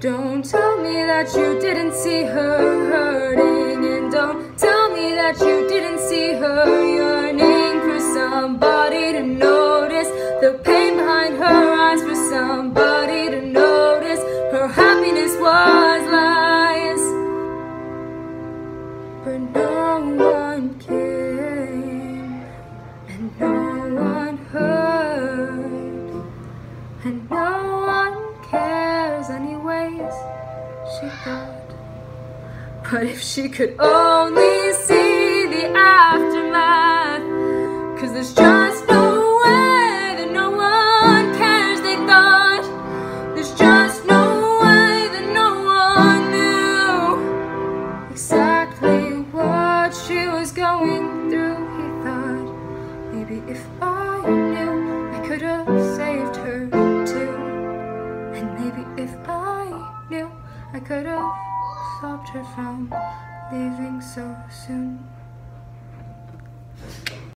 Don't tell me that you didn't see her hurting And don't tell me that you didn't see her yearning For somebody to notice The pain behind her eyes For somebody to notice Her happiness was lies. But no one came And no one heard And no She thought but if she could only see the aftermath, cause there's just no way that no one cares, they thought. There's just no way that no one knew exactly what she was going through. He thought, maybe if I knew, I could have saved her too. And maybe if I could have stopped her from leaving so soon.